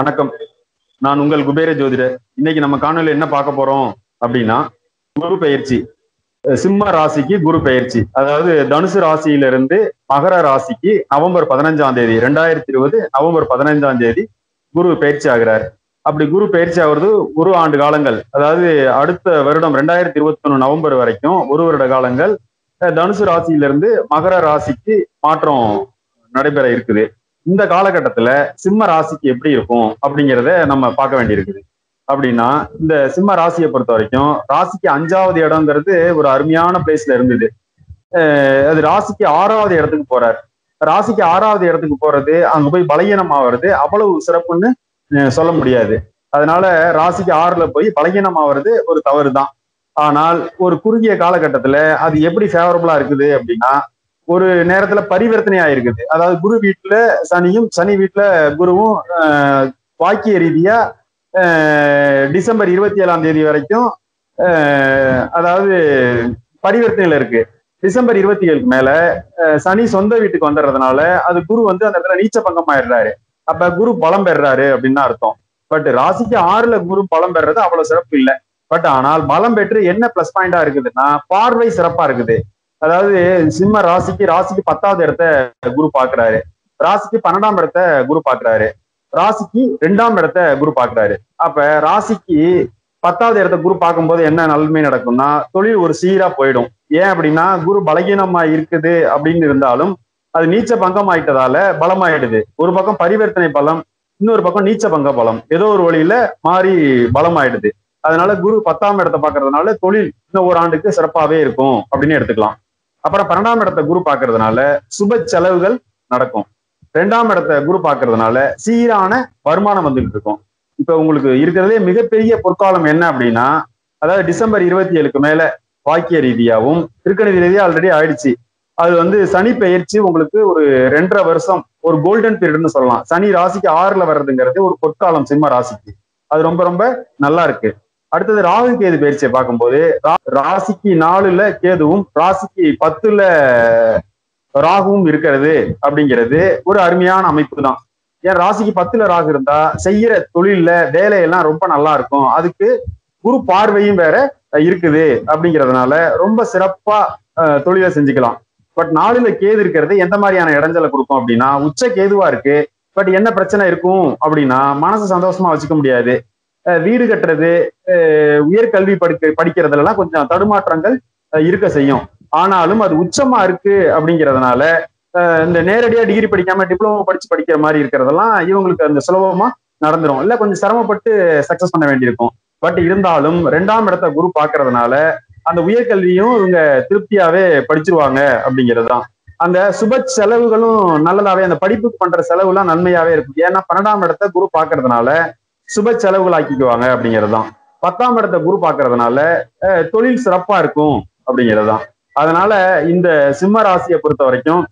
வணக்கம். நான் உங்கள் குபேர ஜோதிடர். இன்னைக்கு நம்ம காணொலியில் என்ன பார்க்க போறோம் அப்படின்னா குரு பயிற்சி சிம்ம ராசிக்கு குரு பயிற்சி அதாவது தனுசு ராசியிலிருந்து மகர ராசிக்கு நவம்பர் பதினஞ்சாம் தேதி ரெண்டாயிரத்தி இருபது நவம்பர் பதினஞ்சாம் தேதி குரு பயிற்சி ஆகிறார். அப்படி குரு பயிற்சி ஆகுறது ஒரு ஆண்டு காலங்கள். அதாவது அடுத்த வருடம் ரெண்டாயிரத்தி இருபத்தி ஒண்ணு நவம்பர் வரைக்கும் ஒரு வருட காலங்கள். தனுசு ராசியிலிருந்து மகர ராசிக்கு மாற்றம் நடைபெற இருக்குது. இந்த காலகட்டத்துல சிம்ம ராசிக்கு எப்படி இருக்கும் அப்படிங்கிறத நம்ம பார்க்க வேண்டியிருக்குது. அப்படின்னா இந்த சிம்ம ராசியை பொறுத்த வரைக்கும் ராசிக்கு அஞ்சாவது இடம்ங்கிறது ஒரு அருமையான பிளேஸ்ல இருந்தது. அது ராசிக்கு ஆறாவது இடத்துக்கு போறார். ராசிக்கு ஆறாவது இடத்துக்கு போறது அங்க போய் பலகீனம் ஆவறது அவ்வளவு சிறப்புன்னு சொல்ல முடியாது. அதனால ராசிக்கு ஆறுல போய் பலகீனம் ஆவறது ஒரு தவறு தான் ஆனால் ஒரு குறுகிய காலகட்டத்துல அது எப்படி ஃபேவரபுளா இருக்குது அப்படின்னா ஒரு நேரத்துல பரிவர்த்தனை ஆயிருக்குது. அதாவது குரு வீட்டுல சனியும் சனி வீட்டுல குருவும் வாக்கிய ரீதியா டிசம்பர் இருபத்தி ஏழாம் தேதி வரைக்கும் அதாவது பரிவர்த்தனையில இருக்கு. டிசம்பர் இருபத்தி ஏழுக்கு மேல சனி சொந்த வீட்டுக்கு வந்துடுறதுனால அது குரு வந்து அந்த இடத்துல நீச்ச பங்கம் ஆயிடுறாரு அப்ப குரு பலம் பெறுறாரு அப்படின்னு அர்த்தம். பட் ராசிக்கு ஆறுல குரு பலம் பெறுறது அவ்வளவு சிறப்பு இல்லை. பட் ஆனால் பலம் பெற்று என்ன பிளஸ் பாயிண்டா இருக்குதுன்னா பார்வை சிறப்பா இருக்குது. அதாவது சிம்ம ராசிக்கு ராசிக்கு பத்தாவது இடத்த குரு பாக்குறாரு ராசிக்கு பன்னெண்டாம் இடத்த குரு பாக்குறாரு ராசிக்கு ரெண்டாம் இடத்த குரு பாக்குறாரு அப்ப ராசிக்கு பத்தாவது இடத்த குரு பார்க்கும்போது என்ன நன்மை நடக்கும்னா தொழில் ஒரு சீரா போயிடும். ஏன் அப்படின்னா குரு பலகீனமா இருக்குது அப்படின்னு இருந்தாலும் அது நீச்ச பங்கம் ஆயிட்டதால பலமாயிடுது. ஒரு பக்கம் பரிவர்த்தனை பலம் இன்னொரு பக்கம் நீச்ச பங்க பலம். ஏதோ ஒரு வழியில மாறி பலமாயிடுது. அதனால குரு பத்தாம் இடத்தை பாக்குறதுனால தொழில் இன்னும் ஒரு ஆண்டுக்கு சிறப்பாவே இருக்கும் அப்படின்னு எடுத்துக்கலாம். அப்புறம் பன்னெண்டாம் இடத்தை குரு பாக்குறதுனால சுப செலவுகள் நடக்கும். ரெண்டாம் இடத்தை குரு பாக்குறதுனால சீரான வருமானம் வந்துகிட்டு இருக்கும். இப்ப உங்களுக்கு இருக்கிறதே மிகப்பெரிய பொற்காலம் என்ன அப்படின்னா அதாவது டிசம்பர் இருபத்தி ஏழுக்கு மேல வாக்கிய ரீதியாகவும் திருக்கணிதி ரீதியா ஆல்ரெடி ஆயிடுச்சு. அது வந்து சனி பெயர்ச்சி உங்களுக்கு ஒரு ரெண்டரை வருஷம் ஒரு கோல்டன் பீரியட்னு சொல்லலாம். சனி ராசிக்கு ஆறுல வர்றதுங்கிறது ஒரு பொற்காலம் சிம்ம ராசிக்கு. அது ரொம்ப ரொம்ப நல்லா இருக்கு. அடுத்தது ராகு கேது பயிற்சியை பார்க்கும்போது ரா- ராசிக்கு நாலுல கேதுவும் ராசிக்கு பத்துல ராகுவும் இருக்கிறது அப்படிங்கிறது ஒரு அருமையான அமைப்பு தான் ஏன் ராசிக்கு பத்துல ராகு இருந்தா செய்யற தொழில்ல வேலையெல்லாம் ரொம்ப நல்லா இருக்கும். அதுக்கு குரு பார்வையும் வேற இருக்குது அப்படிங்கிறதுனால ரொம்ப சிறப்பா தொழிலை செஞ்சுக்கலாம். பட் நாலுல கேது இருக்கிறது எந்த மாதிரியான இடைஞ்சலை கொடுக்கும் அப்படின்னா உச்ச கேதுவா இருக்கு. பட் என்ன பிரச்சனை இருக்கும் அப்படின்னா மனசு சந்தோஷமா வச்சுக்க முடியாது. வீடு கட்டுறது உயர்கல்வி படிக்க படிக்கிறதுலாம் கொஞ்சம் தடுமாற்றங்கள் இருக்க செய்யும். ஆனாலும் அது உச்சமா இருக்கு அப்படிங்கிறதுனால இந்த நேரடியா டிகிரி படிக்காம டிப்ளமோ படிச்சு படிக்கிற மாதிரி இருக்கிறதெல்லாம் இவங்களுக்கு அந்த சுலபமா நடந்துரும். இல்ல கொஞ்சம் சிரமப்பட்டு சக்சஸ் பண்ண வேண்டியிருக்கும். பட் இருந்தாலும் ரெண்டாம் இடத்த குரு பாக்குறதுனால அந்த உயர்கல்வியும் இவங்க திருப்தியாவே படிச்சிருவாங்க அப்படிங்கிறது தான். அந்த சுப செலவுகளும் நல்லதாவே அந்த படிப்புக்கு பண்ற செலவுலாம் நன்மையாவே இருக்கும். ஏன்னா பன்னெண்டாம் இடத்த குரு பாக்குறதுனால சுப செலவுகள் ஆக்கிக்குவாங்க அப்படிங்கிறது தான் பத்தாம் இடத்த குரு பாக்குறதுனால அஹ், தொழில் சிறப்பா இருக்கும் அப்படிங்கிறது தான் அதனால இந்த சிம்ம ராசியை பொறுத்த வரைக்கும்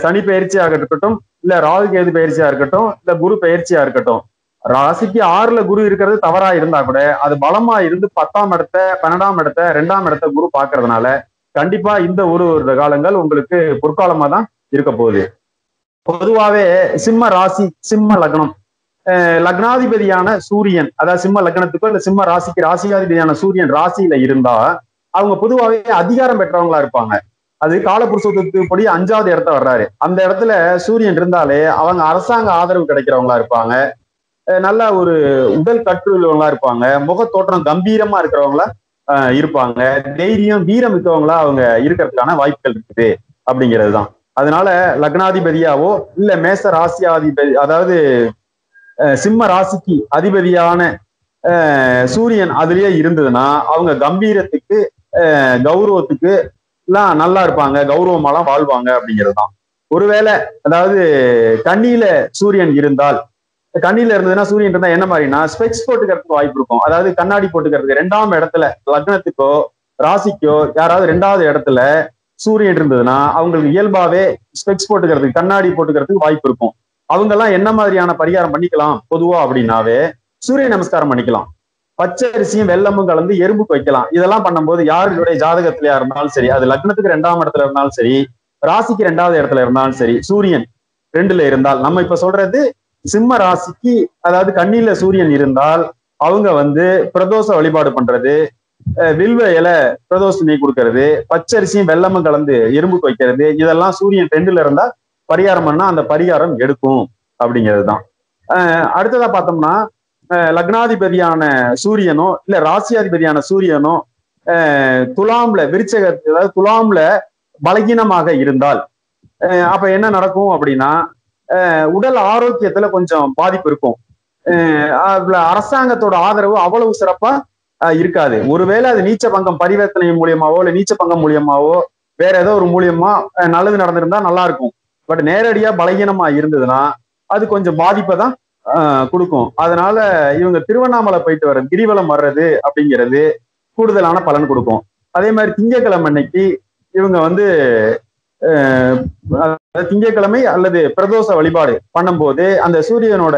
சனி பயிற்சியாக இருக்கட்டும் இல்ல ராகு கேது பயிற்சியா இருக்கட்டும் இல்ல குரு பயிற்சியா இருக்கட்டும். ராசிக்கு ஆறுல குரு இருக்கிறது தவறா இருந்தா கூட அது பலமா இருந்து பத்தாம் இடத்த பன்னெண்டாம் இடத்த ரெண்டாம் இடத்த குரு பாக்குறதுனால கண்டிப்பா இந்த ஒரு வருட காலங்கள் உங்களுக்கு பொற்காலமா தான் இருக்க போகுது. பொதுவாவே சிம்ம ராசி சிம்ம லக்னம் லக்னாதிபதியான சூரியன் அதாவது சிம்ம லக்னத்துக்கோ இல்ல சிம்ம ராசிக்கு ராசிகாதிபதியான சூரியன் ராசியில இருந்தா அவங்க பொதுவாகவே அதிகாரம் பெற்றவங்களா இருப்பாங்க. அது காலபுருஷத்துக்கு படி அஞ்சாவது இடத்த வர்றாரு. அந்த இடத்துல சூரியன் இருந்தாலே அவங்க அரசாங்க ஆதரவு கிடைக்கிறவங்களா இருப்பாங்க. நல்ல ஒரு உடல் கற்று உள்ளவங்களா இருப்பாங்க. முகத்தோற்றம் கம்பீரமா இருக்கிறவங்களா அஹ் இருப்பாங்க. தைரியம் வீரம் மிக்கவங்களா அவங்க இருக்கிறதுக்கான வாய்ப்புகள் இருக்குது அப்படிங்கிறது தான் அதனால லக்னாதிபதியாவோ இல்ல மேச ராசியாதிபதி அதாவது சிம்ம ராசிக்கு அதிபதியான சூரியன் அதுலயே இருந்ததுன்னா அவங்க கம்பீரத்துக்கு கௌரவத்துக்கு எல்லாம் நல்லா இருப்பாங்க கௌரவமாலாம் வாழ்வாங்க அப்படிங்கிறது தான் ஒருவேளை அதாவது கண்ணியில சூரியன் இருந்தால் கண்ணியில இருந்ததுன்னா சூரியன் இருந்தா என்ன மாதிரினா ஸ்பெக்ஸ் போட்டுக்கிறதுக்கு வாய்ப்பு இருக்கும். அதாவது கண்ணாடி போட்டுக்கிறதுக்கு ரெண்டாம் இடத்துல லக்னத்துக்கோ ராசிக்கோ யாராவது ரெண்டாவது இடத்துல சூரியன் இருந்ததுன்னா அவங்களுக்கு இயல்பாவே ஸ்பெக்ஸ் போட்டுக்கிறதுக்கு கண்ணாடி போட்டுக்கிறதுக்கு வாய்ப்பு இருக்கும். அவங்க எல்லாம் என்ன மாதிரியான பரிகாரம் பண்ணிக்கலாம்? பொதுவா அப்படின்னாவே சூரிய நமஸ்காரம் பண்ணிக்கலாம். பச்சை அரிசியும் வெள்ளமும் கலந்து எறும்புக்கு வைக்கலாம். இதெல்லாம் பண்ணும்போது யாருடைய ஜாதகத்திலயா இருந்தாலும் சரி அது லக்னத்துக்கு ரெண்டாம் இடத்துல இருந்தாலும் சரி ராசிக்கு ரெண்டாவது இடத்துல இருந்தாலும் சரி சூரியன் ரெண்டுல இருந்தால் நம்ம இப்ப சொல்றது சிம்ம ராசிக்கு அதாவது கண்ணில சூரியன் இருந்தால் அவங்க வந்து பிரதோஷ வழிபாடு பண்றது வில்வ இலை பிரதோஷ நெய் கொடுக்கறது பச்சரிசியும் வெள்ளமும் கலந்து எறும்புக்கு வைக்கிறது இதெல்லாம் சூரியன் ரெண்டுல இருந்தா பரிகாரம் பண்ணா அந்த பரிகாரம் எடுக்கும் அப்படிங்கிறது தான் அடுத்ததா பார்த்தோம்னா அஹ் லக்னாதிபதியான சூரியனோ இல்ல ராசியாதிபதியான சூரியனோ துலாம்ல விருச்சக அதாவது துலாம்ல பலகீனமாக இருந்தால் அஹ் அப்ப என்ன நடக்கும் அப்படின்னா அஹ் உடல் ஆரோக்கியத்துல கொஞ்சம் பாதிப்பு இருக்கும். அரசாங்கத்தோட ஆதரவு அவ்வளவு சிறப்பா அஹ் இருக்காது. ஒருவேளை அது நீச்ச பங்கம் பரிவர்த்தனை மூலியமாவோ இல்ல நீச்ச பங்கம் மூலியமாவோ வேற ஏதோ ஒரு மூலியமா நல்லது நடந்திருந்தா நல்லா இருக்கும். பட் நேரடியா பலகீனமா இருந்ததுன்னா அது கொஞ்சம் பாதிப்பை தான் கொடுக்கும். அதனால இவங்க திருவண்ணாமலை போயிட்டு வர கிரிவலம் வர்றது அப்படிங்கிறது கூடுதலான பலன் கொடுக்கும். அதே மாதிரி திங்கக்கிழமை அன்னைக்கு இவங்க வந்து திங்கக்கிழமை திங்கட்கிழமை அல்லது பிரதோஷ வழிபாடு பண்ணும்போது அந்த சூரியனோட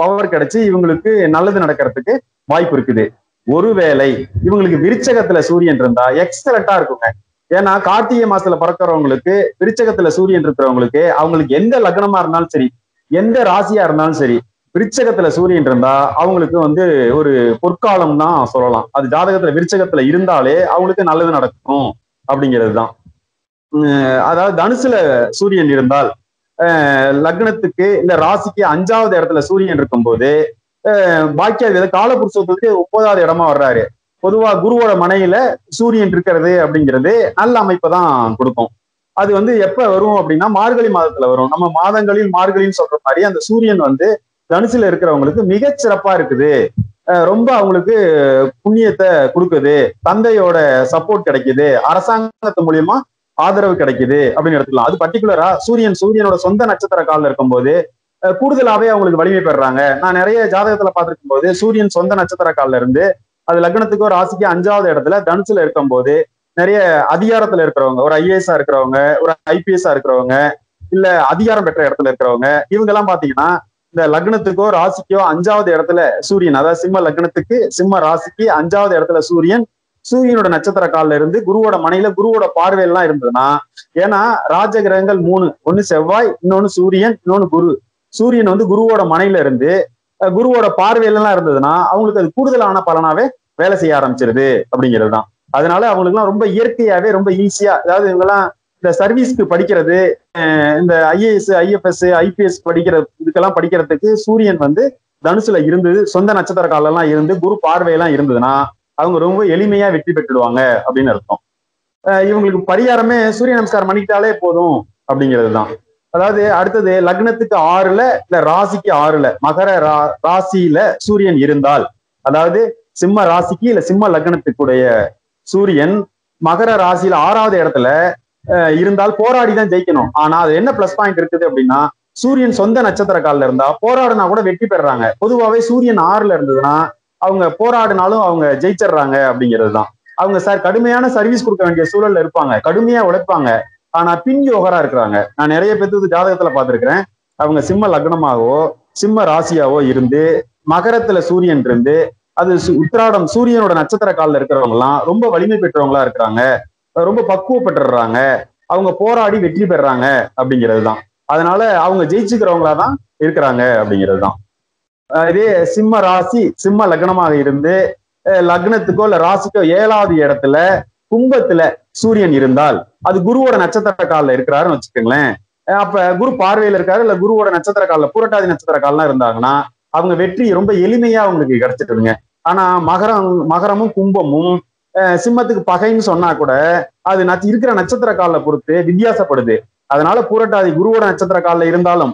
பவர் கிடைச்சு இவங்களுக்கு நல்லது நடக்கிறதுக்கு வாய்ப்பு இருக்குது. ஒருவேளை இவங்களுக்கு விருச்சகத்துல சூரியன் இருந்தா எக்ஸலண்டா இருக்குங்க. ஏன்னா கார்த்திகை மாசத்துல பிறக்கிறவங்களுக்கு விருச்சகத்துல சூரியன் இருக்கிறவங்களுக்கு அவங்களுக்கு எந்த லக்னமா இருந்தாலும் சரி எந்த ராசியா இருந்தாலும் சரி விருச்சகத்துல சூரியன் இருந்தா அவங்களுக்கு வந்து ஒரு பொற்காலம் தான் சொல்லலாம். அது ஜாதகத்துல விருச்சகத்துல இருந்தாலே அவங்களுக்கு நல்லது நடக்கும் அப்படிங்கிறது தான் அதாவது தனுசுல சூரியன் இருந்தால் லக்னத்துக்கு இல்ல ராசிக்கு அஞ்சாவது இடத்துல சூரியன் இருக்கும்போது அஹ் காலபுருஷத்துக்கு ஒன்பதாவது இடமா வர்றாரு. பொதுவா குருவோட மனையில சூரியன் இருக்கிறது அப்படிங்கிறது நல்ல அமைப்பை தான் கொடுக்கும். அது வந்து எப்ப வரும் அப்படின்னா மார்கழி மாதத்துல வரும். நம்ம மாதங்களில் மார்கழின்னு சொல்ற மாதிரி அந்த சூரியன் வந்து தனுசுல இருக்கிறவங்களுக்கு மிகச் சிறப்பா இருக்குது. அஹ் ரொம்ப அவங்களுக்கு புண்ணியத்தை கொடுக்குது. தந்தையோட சப்போர்ட் கிடைக்குது. அரசாங்கத்து மூலியமா ஆதரவு கிடைக்குது அப்படின்னு எடுத்துக்கலாம். அது பர்டிகுலரா சூரியன் சூரியனோட சொந்த நட்சத்திர காலில் இருக்கும்போது கூடுதலாவே அவங்களுக்கு வலிமை பெறுறாங்க. நான் நிறைய ஜாதகத்துல பார்த்திருக்கும் போது சூரியன் சொந்த நட்சத்திர காலில் இருந்து அது லக்னத்துக்கு ஒரு ராசிக்கு அஞ்சாவது இடத்துல தனுசுல இருக்கும்போது நிறைய அதிகாரத்துல இருக்கிறவங்க ஒரு ஐஏஎஸ்ஆ இருக்கிறவங்க ஒரு ஐபிஎஸ்ஆ இருக்கிறவங்க இல்ல அதிகாரம் பெற்ற இடத்துல இருக்கிறவங்க இவங்க எல்லாம் பாத்தீங்கன்னா இந்த லக்னத்துக்கோ ராசிக்கோ அஞ்சாவது இடத்துல சூரியன். அதாவது சிம்ம லக்னத்துக்கு சிம்ம ராசிக்கு அஞ்சாவது இடத்துல சூரியன் சூரியனோட நட்சத்திர கால்ல இருந்து குருவோட மனையில குருவோட பார்வையெல்லாம் இருந்ததுன்னா ஏன்னா ராஜ கிரகங்கள் மூணு. ஒன்னு செவ்வாய் இன்னொன்னு சூரியன் இன்னொன்னு குரு. சூரியன் வந்து குருவோட மனையில இருந்து குருவோட பார்வையிலலாம் இருந்ததுன்னா அவங்களுக்கு அது கூடுதலான பலனாவே வேலை செய்ய ஆரம்பிச்சிருது அப்படிங்கிறது தான் அதனால அவங்களுக்குலாம் ரொம்ப இயற்கையாவே ரொம்ப ஈஸியா அதாவது இவங்கெல்லாம் இந்த சர்வீஸ்க்கு படிக்கிறது இந்த ஐஏஎஸ் ஐஎஃப்எஸ் ஐபிஎஸ் படிக்கிற இதுக்கெல்லாம் படிக்கிறதுக்கு சூரியன் வந்து தனுசுல இருந்தது சொந்த நட்சத்திர காலெல்லாம் இருந்து குரு பார்வையெல்லாம் இருந்ததுன்னா அவங்க ரொம்ப எளிமையா வெற்றி பெற்றுடுவாங்க அப்படின்னு அர்த்தம். இவங்களுக்கு பரிகாரமே சூரிய நமஸ்காரம் பண்ணிக்கிட்டாலே போதும் அப்படிங்கிறது தான் அதாவது அடுத்தது லக்னத்துக்கு ஆறுல இல்ல ராசிக்கு ஆறுல மகர ரா ராசியில சூரியன் இருந்தால் அதாவது சிம்ம ராசிக்கு இல்ல சிம்ம லக்னத்துக்குடைய சூரியன் மகர ராசியில ஆறாவது இடத்துல அஹ் இருந்தால் போராடி தான் ஜெயிக்கணும். ஆனா அது என்ன பிளஸ் பாயிண்ட் இருக்குது அப்படின்னா சூரியன் சொந்த நட்சத்திர காலில் இருந்தா போராடினா கூட வெற்றி பெறாங்க. பொதுவாகவே சூரியன் ஆறுல இருந்ததுன்னா அவங்க போராடினாலும் அவங்க ஜெயிச்சிடுறாங்க அப்படிங்கிறது தான் அவங்க சார் கடுமையான சர்வீஸ் கொடுக்க வேண்டிய சூழல்ல இருப்பாங்க. கடுமையா உழைப்பாங்க. ஆனா பின் யோகரா இருக்கிறாங்க. நான் நிறைய பேர்த்து ஜாதகத்துல பாத்திருக்கிறேன் அவங்க சிம்ம லக்னமாகவோ சிம்ம ராசியாவோ இருந்து மகரத்துல சூரியன் இருந்து அது சு- உத்திராடம் சூரியனோட நட்சத்திர காலில் இருக்கிறவங்க எல்லாம் ரொம்ப வலிமை பெற்றவங்களா இருக்கிறாங்க. ரொம்ப பக்குவப்பட்டுறாங்க. அவங்க போராடி வெற்றி பெறாங்க அப்படிங்கிறது தான் அதனால அவங்க ஜெயிச்சுக்கிறவங்களா தான் இருக்கிறாங்க அப்படிங்கிறது தான் இதே சிம்ம ராசி சிம்ம லக்னமாக இருந்து அஹ் லக்னத்துக்கோ இல்ல ராசிக்கோ ஏழாவது இடத்துல கும்பத்துல சூரியன் இருந்தால் அது குருவோட நட்சத்திர காலில் இருக்கிறாருன்னு வச்சுக்கோங்களேன். அப்ப குரு பார்வையில இருக்காரு? இல்ல குருவோட நட்சத்திர காலில் பூரட்டாதி நட்சத்திர கால்லாம் இருந்தாங்கன்னா அவங்க வெற்றி ரொம்ப எளிமையா அவங்களுக்கு கிடைச்சிட்டுருங்க ஆனா மகரம் மகரமும் கும்பமும் சிம்மத்துக்கு பகைன்னு சொன்னா கூட அது நட்ச- இருக்கிற நட்சத்திர காலில் பொறுத்து வித்தியாசப்படுது. அதனால பூரட்டாதி குருவோட நட்சத்திர காலில் இருந்தாலும்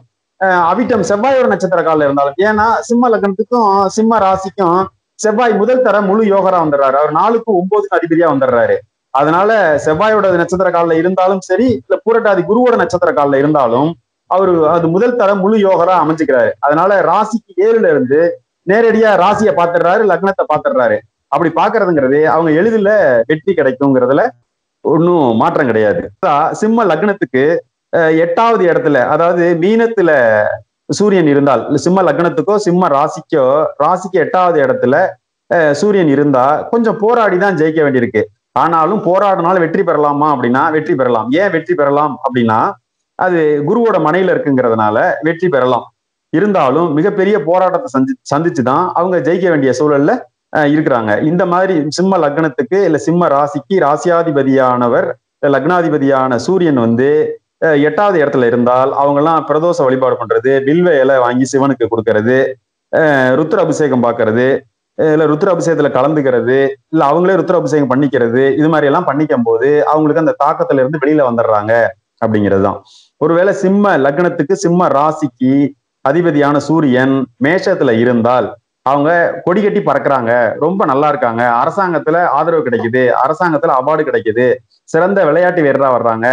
அவிட்டம் செவ்வாயோட நட்சத்திர காலில் இருந்தாலும் ஏன்னா சிம்ம லக்னத்துக்கும் சிம்ம ராசிக்கும் செவ்வாய் முதல் தர முழு யோகரா வந்துடுறாரு. அவர் நாலுக்கு ஒன்பதுக்கு அதிபதியா வந்துடுறாரு. அதனால செவ்வாயோட நட்சத்திர காலில் இருந்தாலும் சரி இல்ல பூரட்டாதி குருவோட நட்சத்திர காலில் இருந்தாலும் அவரு அது முதல் தர முழு யோகரா அமைஞ்சுக்கிறாரு. அதனால ராசிக்கு ஏழுல இருந்து நேரடியா ராசியை பாத்துடுறாரு லக்னத்தை பாத்துடுறாரு அப்படி பாக்குறதுங்கிறது அவங்க எளிதில் வெற்றி கிடைக்குங்கிறதுல ஒன்றும் மாற்றம் கிடையாது. சிம்ம லக்னத்துக்கு எட்டாவது இடத்துல அதாவது மீனத்துல சூரியன் இருந்தால் சிம்ம லக்னத்துக்கோ சிம்ம ராசிக்கோ ராசிக்கு எட்டாவது இடத்துல சூரியன் இருந்தா கொஞ்சம் போராடி தான் ஜெயிக்க வேண்டியிருக்கு. ஆனாலும் போராடினாலும் வெற்றி பெறலாமா அப்படின்னா வெற்றி பெறலாம். ஏன் வெற்றி பெறலாம் அப்படின்னா அது குருவோட மனையில இருக்குங்கிறதுனால வெற்றி பெறலாம். இருந்தாலும் மிகப்பெரிய போராட்டத்தை சந்தி சந்திச்சு தான் அவங்க ஜெயிக்க வேண்டிய சூழல்ல இருக்கிறாங்க. இந்த மாதிரி சிம்ம லக்னத்துக்கு இல்ல சிம்ம ராசிக்கு ராசியாதிபதியானவர் லக்னாதிபதியான சூரியன் வந்து எட்டாவது இடத்துல இருந்தால் அவங்கெல்லாம் பிரதோஷ வழிபாடு பண்றது வில்வ இலை வாங்கி சிவனுக்கு கொடுக்கறது ருத்ர அபிஷேகம் பார்க்கறது இல்லை இல்ல ருத்ர அபிஷேகத்துல கலந்துக்கிறது இல்ல அவங்களே ருத்ர அபிஷேகம் பண்ணிக்கிறது இது மாதிரி எல்லாம் பண்ணிக்கும் போது அவங்களுக்கு அந்த தாக்கத்துல இருந்து வெளியில வந்துடுறாங்க அப்படிங்கிறது தான். ஒருவேளை சிம்ம லக்னத்துக்கு சிம்ம ராசிக்கு அதிபதியான சூரியன் மேஷத்துல இருந்தால் அவங்க கொடி கட்டி பறக்குறாங்க. ரொம்ப நல்லா இருக்காங்க. அரசாங்கத்துல ஆதரவு கிடைக்குது. அரசாங்கத்துல அவார்டு கிடைக்குது. சிறந்த விளையாட்டு வீரரா வர்றாங்க.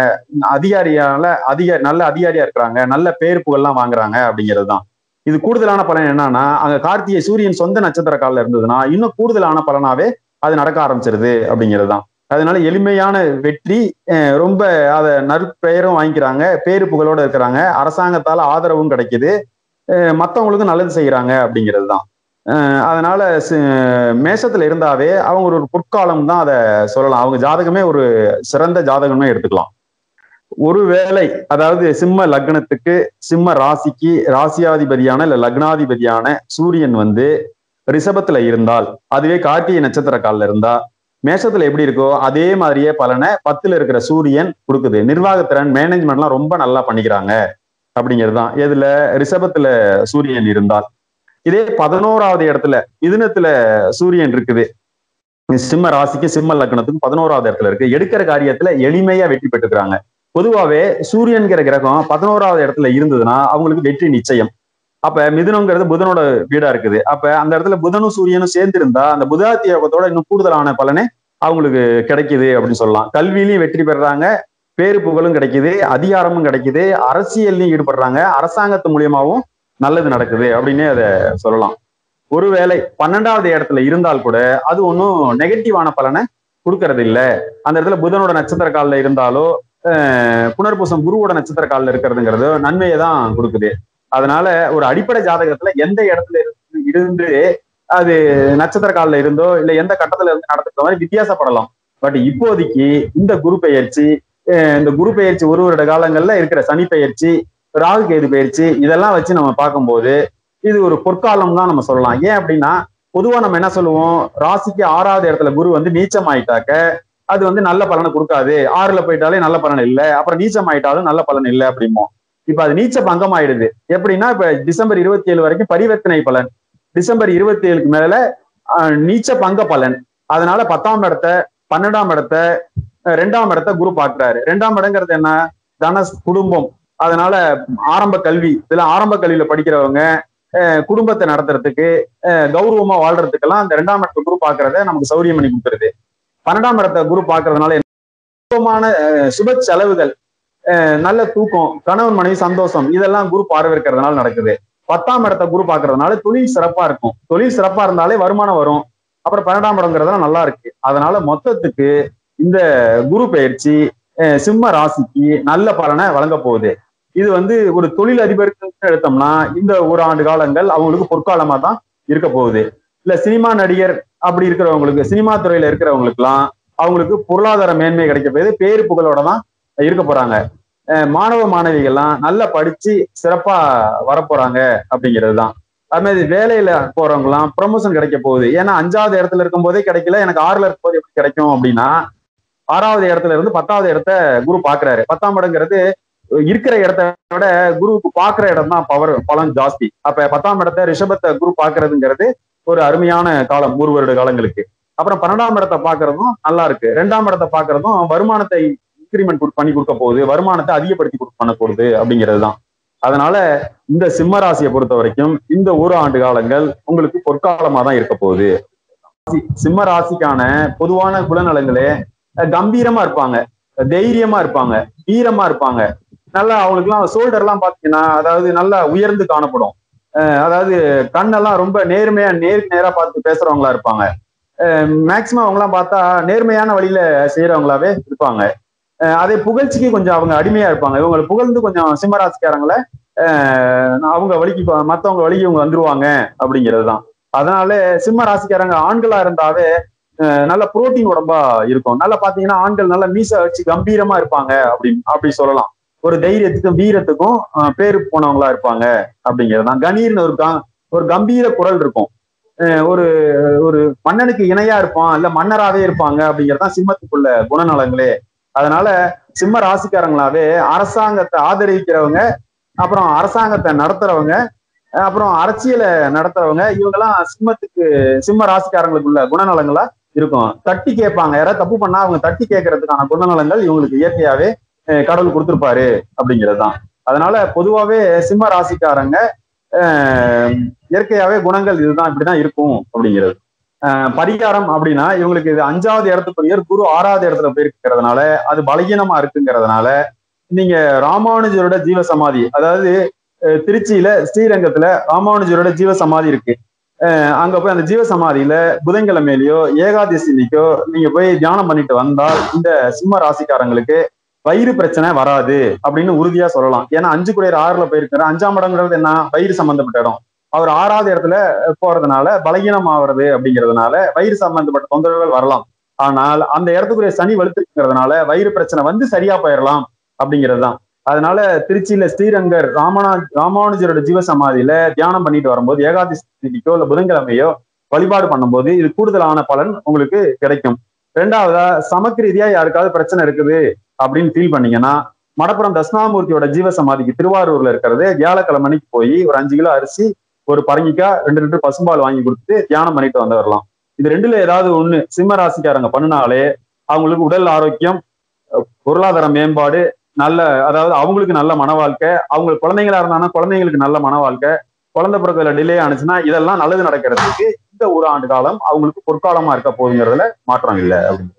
அதிகாரியால அதிகாரி நல்ல அதிகாரியா இருக்கிறாங்க. நல்ல பேர் புகழ்லாம் வாங்குறாங்க அப்படிங்கிறது தான் இது கூடுதலான பலன் என்னன்னா அங்க கார்த்திகை சூரியன் சொந்த நட்சத்திர காலில் இருந்ததுன்னா இன்னும் கூடுதலான பலனாவே அது நடக்க ஆரம்பிச்சிருது அப்படிங்கிறது தான் அதனால எளிமையான வெற்றி ரொம்ப அதை நற்பெயரும் வாங்கிக்கிறாங்க. பேரு புகழோட இருக்கிறாங்க. அரசாங்கத்தால ஆதரவும் கிடைக்குது. மற்றவங்களுக்கும் நல்லது செய்யறாங்க அப்படிங்கிறது தான் அதனால சி- மேஷத்துல இருந்தாவே அவங்க ஒரு பொற்காலம் தான் அதை சொல்லலாம். அவங்க ஜாதகமே ஒரு சிறந்த ஜாதகம்னு எடுத்துக்கலாம். ஒருவேளை அதாவது சிம்ம லக்னத்துக்கு சிம்ம ராசிக்கு ராசியாதிபதியான இல்ல லக்னாதிபதியான சூரியன் வந்து ரிஷபத்துல இருந்தால் அதுவே கார்த்திகை நட்சத்திர காலில் இருந்தா மேஷத்துல எப்படி இருக்கோ அதே மாதிரியே பலனை பத்துல இருக்கிற சூரியன் கொடுக்குது. நிர்வாகத்திறன் மேனேஜ்மெண்ட்லாம் ரொம்ப நல்லா பண்ணிக்கிறாங்க. அப்படிங்கிறது தான். எதுல? ரிஷபத்துல சூரியன் இருந்தால். இதே பதினோராவது இடத்துல மிதுனத்துல சூரியன் இருக்குது. சிம்ம ராசிக்கு சிம்ம லக்னத்துக்கும் பதினோராவது இடத்துல இருக்கு. எடுக்கிற காரியத்துல எளிமையா வெற்றி பெற்றுக்கிறாங்க. பொதுவாகவே சூரியன்கிற கிரகம் பதினோராவது இடத்துல இருந்ததுன்னா அவங்களுக்கு வெற்றி நிச்சயம். அப்ப மிதுனங்கிறது புதனோட வீடா இருக்குது. அப்ப அந்த இடத்துல புதனும் சூரியனும் சேர்ந்து இருந்தா அந்த புதாத்தி யோகத்தோட இன்னும் கூடுதலான பலனே அவங்களுக்கு கிடைக்குது அப்படின்னு சொல்லலாம். கல்வியிலையும் வெற்றி பெறுறாங்க. பேரு புகழும் கிடைக்குது. அதிகாரமும் கிடைக்குது. அரசியல்லையும் ஈடுபடுறாங்க. அரசாங்கத்து மூலியமாவும் நல்லது நடக்குது அப்படின்னே அதை சொல்லலாம். ஒருவேளை பன்னெண்டாவது இடத்துல இருந்தால் கூட அது ஒன்றும் நெகட்டிவான பலனை கொடுக்கறது இல்ல. அந்த இடத்துல புதனோட நட்சத்திர காலில் இருந்தாலோ புனர்பூசம் குருவோட நட்சத்திர காலில் இருக்கிறதுங்கிறது நன்மையை தான் கொடுக்குது. அதனால ஒரு அடிப்படை ஜாதகத்துல எந்த இடத்துல இருந்து இருந்து அது நட்சத்திர காலில் இருந்தோ இல்லை எந்த கட்டத்துல இருந்து நடந்துக்கிற மாதிரி வித்தியாசப்படலாம். பட் இப்போதைக்கு இந்த குரு பெயர்ச்சி அஹ், இந்த குரு பெயர்ச்சி ஒரு வருட காலங்கள்ல இருக்கிற சனி பெயர்ச்சி ராகு கேது பயிற்சி இதெல்லாம் வச்சு நம்ம பார்க்கும்போது இது ஒரு பொற்காலம் தான் நம்ம சொல்லலாம். ஏன் அப்படின்னா பொதுவா நம்ம என்ன சொல்லுவோம்? ராசிக்கு ஆறாவது இடத்துல குரு வந்து நீச்சம் ஆயிட்டாக்க அது வந்து நல்ல பலனை கொடுக்காது. ஆறுல போயிட்டாலே நல்ல பலன் இல்லை அப்புறம் நீச்சம் ஆயிட்டாலும் நல்ல பலன் இல்லை அப்படிமோ இப்ப அது நீச்ச பங்கம் ஆயிடுது எப்படின்னா இப்ப டிசம்பர் இருபத்தி ஏழு வரைக்கும் பரிவர்த்தனை பலன். டிசம்பர் இருபத்தி ஏழுக்கு மேல நீச்ச பங்க பலன். அதனால பத்தாம் இடத்த பன்னெண்டாம் இடத்த ரெண்டாம் இடத்த குரு பாக்குறாரு ரெண்டாம் இடங்கிறது என்ன? தனஸ் குடும்பம். அதனால ஆரம்ப கல்வி இதுல ஆரம்ப கல்வியில படிக்கிறவங்க குடும்பத்தை நடத்துறதுக்கு கௌரவமா வாழ்றதுக்கெல்லாம் அந்த ரெண்டாம் இடத்த குரு பாக்குறத நமக்கு சௌரியம் பண்ணி கொடுத்துருது. பன்னெண்டாம் இடத்த குரு பாக்குறதுனால சுபமான சுப செலவுகள் நல்ல தூக்கம் கணவன் மனைவி சந்தோஷம் இதெல்லாம் குரு பார்வை இருக்கிறதுனால நடக்குது. பத்தாம் இடத்த குரு பாக்குறதுனால தொழில் சிறப்பா இருக்கும். தொழில் சிறப்பா இருந்தாலே வருமானம் வரும். அப்புறம் பன்னெண்டாம் இடங்கிறதுலாம் நல்லா இருக்கு. அதனால மொத்தத்துக்கு இந்த குரு பயிற்சி சிம்ம ராசிக்கு நல்ல பலனை வழங்க போகுது. இது வந்து ஒரு தொழில் அதிபர்கள் எடுத்தோம்னா இந்த ஒரு ஆண்டு காலங்கள் அவங்களுக்கு பொற்காலமா தான் இருக்க போகுது. இல்ல சினிமா நடிகர் அப்படி இருக்கிறவங்களுக்கு சினிமா துறையில இருக்கிறவங்களுக்குலாம் அவங்களுக்கு பொருளாதார மேன்மை கிடைக்க போகுது. பேரு புகழோட தான் இருக்க போறாங்க. மாணவ மாணவிகள்லாம் நல்லா படிச்சு சிறப்பா வரப்போறாங்க அப்படிங்கிறது தான். அது மாதிரி வேலையில போறவங்கலாம் ப்ரொமோஷன் கிடைக்க போகுது. ஏன்னா அஞ்சாவது இடத்துல இருக்கும் போதே கிடைக்கல. எனக்கு ஆறுல இருக்கும் போது எப்படி கிடைக்கும் அப்படின்னா ஆறாவது இடத்துல இருந்து பத்தாவது இடத்த குரு பாக்குறாரு பத்தாம் இடங்கிறது இருக்கிற இடத்த விட குருவுக்கு பாக்குற இடம் தான் பவர் பலம் ஜாஸ்தி. அப்ப பத்தாம் இடத்த ரிஷபத்தை குரு பாக்குறதுங்கிறது ஒரு அருமையான காலம் ஒரு வருட காலங்களுக்கு. அப்புறம் பன்னெண்டாம் இடத்தை பாக்குறதும் நல்லா இருக்கு. ரெண்டாம் இடத்தை பாக்குறதும் வருமானத்தை இன்க்ரிமெண்ட் பண்ணி கொடுக்க போகுது. வருமானத்தை அதிகப்படுத்தி பண்ண போகுது அப்படிங்கிறது தான் அதனால இந்த சிம்ம ராசியை பொறுத்த வரைக்கும் இந்த ஒரு ஆண்டு காலங்கள் உங்களுக்கு பொற்காலமா தான் இருக்க போகுது. சிம்ம ராசிக்கான பொதுவான குலநலங்களே கம்பீரமா இருப்பாங்க. தைரியமா இருப்பாங்க. வீரமா இருப்பாங்க. நல்லா அவங்களுக்குலாம் ஷோல்டர் எல்லாம் பாத்தீங்கன்னா அதாவது நல்லா உயர்ந்து காணப்படும். அஹ், அதாவது கண்ணெல்லாம் ரொம்ப நேர்மையா நேருக்கு நேரா பார்த்து பேசுறவங்களா இருப்பாங்க. மேக்சிமம் அவங்கலாம் பார்த்தா நேர்மையான வழியில செய்யறவங்களாவே இருப்பாங்க. அதே புகழ்ச்சிக்கு கொஞ்சம் அவங்க அடிமையா இருப்பாங்க. இவங்களை புகழ்ந்து கொஞ்சம் சிம்மராசிக்காரங்களை அவங்க வழிக்கு மத்தவங்க வழிக்கு இவங்க வந்துருவாங்க அப்படிங்கிறது தான். அதனால சிம்ம ராசிக்காரங்க ஆண்களா இருந்தாவே நல்ல புரோட்டீன் உடம்பா இருக்கும். நல்லா பாத்தீங்கன்னா ஆண்கள் நல்லா மீச வச்சு கம்பீரமா இருப்பாங்க அப்படின்னு அப்படி சொல்லலாம். ஒரு தைரியத்துக்கும் வீரத்துக்கும் பேரு போனவங்களா இருப்பாங்க அப்படிங்கிறது தான். கணீர்னு ஒரு ஒரு கம்பீர குரல் இருக்கும். அஹ், ஒரு ஒரு மன்னனுக்கு இணையா இருப்பான் இல்ல மன்னராவே இருப்பாங்க அப்படிங்கறதான் சிம்மத்துக்குள்ள குணநலங்களே. அதனால சிம்ம ராசிக்காரங்களாவே அரசாங்கத்தை ஆதரிக்கிறவங்க அப்புறம் அரசாங்கத்தை நடத்துறவங்க அப்புறம் அரசியலை நடத்துறவங்க இவங்கெல்லாம் சிம்மத்துக்கு சிம்ம ராசிக்காரங்களுக்குள்ள குணநலங்களா இருக்கும். தட்டி கேட்பாங்க. யாராவது தப்பு பண்ணா அவங்க தட்டி கேட்கறதுக்கான குணநலங்கள் இவங்களுக்கு இயற்கையாவே கடவுள் கொடுத்துருப்பாரு அப்படிங்கிறது தான் அதனால பொதுவாகவே சிம்ம ராசிக்காரங்க இயற்கையாகவே இயற்கையாவே குணங்கள் இதுதான் இப்படிதான் இருக்கும் அப்படிங்கிறது. பரிகாரம் அப்படின்னா இவங்களுக்கு இது அஞ்சாவது இடத்துக்குரியர் குரு ஆறாவது இடத்துல போயிருக்கிறதுனால அது பலகீனமா இருக்குங்கிறதுனால நீங்க ராமானுஜரோட ஜீவ சமாதி அதாவது திருச்சியில ஸ்ரீரங்கத்துல ராமானுஜரோட ஜீவ சமாதி இருக்கு அங்க போய் அந்த ஜீவசமாதியில புதன்கிழமையிலயோ ஏகாதசினிக்கோ நீங்க போய் தியானம் பண்ணிட்டு வந்தால் இந்த சிம்ம ராசிக்காரங்களுக்கு வயிறு பிரச்சனை வராது அப்படின்னு உறுதியா சொல்லலாம். ஏன்னா அஞ்சு குடையர் ஆறுல போயிருக்காரு. அஞ்சாம் இடங்கிறது என்ன? வயிறு சம்பந்தப்பட்ட இடம். அவர் ஆறாவது இடத்துல போறதுனால பலகீனம் ஆவறது அப்படிங்கிறதுனால வயிறு சம்பந்தப்பட்ட தொந்தரவுகள் வரலாம். ஆனால் அந்த இடத்துக்குரிய சனி வலுத்துக்கிறதுனால வயிறு பிரச்சனை வந்து சரியா போயிடலாம் அப்படிங்கிறது தான் அதனால திருச்சியில ஸ்ரீரங்கர் ராமனா ராமானுஜரோட ஜீவ சமாதியில தியானம் பண்ணிட்டு வரும்போது ஏகாதசிக்கோ இல்ல புதன்கிழமையோ வழிபாடு பண்ணும்போது இது கூடுதலான பலன் உங்களுக்கு கிடைக்கும். ரெண்டாவதா சமக்கு ரீதியா யாருக்காவது பிரச்சனை இருக்குது? அப்படின்னு ஃபீல் பண்ணீங்கன்னா மடப்புறம் தட்சிணாமூர்த்தியோட ஜீவ சமாதிக்கு திருவாரூர்ல இருக்கிறது. வியாழக்கிழமை மணிக்கு போய் ஒரு அஞ்சு கிலோ அரிசி ஒரு பரங்கிக்கா ரெண்டு லிட்டர் பசும்பால் வாங்கி கொடுத்து தியானம் பண்ணிட்டு வந்து வரலாம். இது ரெண்டுல ஏதாவது ஒண்ணு சிம்ம ராசிக்காரங்க பண்ணினாலே அவங்களுக்கு உடல் ஆரோக்கியம் பொருளாதார மேம்பாடு நல்ல அதாவது அவங்களுக்கு நல்ல மன வாழ்க்கை அவங்க குழந்தைங்களா இருந்தாங்கன்னா குழந்தைங்களுக்கு நல்ல மன வாழ்க்கை குழந்தை பிறகுல டிலே ஆனிச்சுன்னா இதெல்லாம் நல்லது நடக்கிறதுக்கு இந்த ஒரு ஆண்டு காலம் அவங்களுக்கு பொற்காலமா இருக்க போகுங்கிறதுல மாற்றம் இல்லை அப்படின்னு.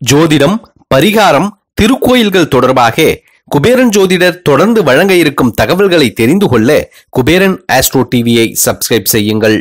ஜோதிடம் பரிகாரம் திருக்கோயில்கள் தொடர்பாக குபேரன் ஜோதிடர் தொடர்ந்து வழங்க இருக்கும் தகவல்களை தெரிந்து கொள்ள குபேரன் ஆஸ்ட்ரோ டிவியை சப்ஸ்கிரைப் செய்யுங்கள்.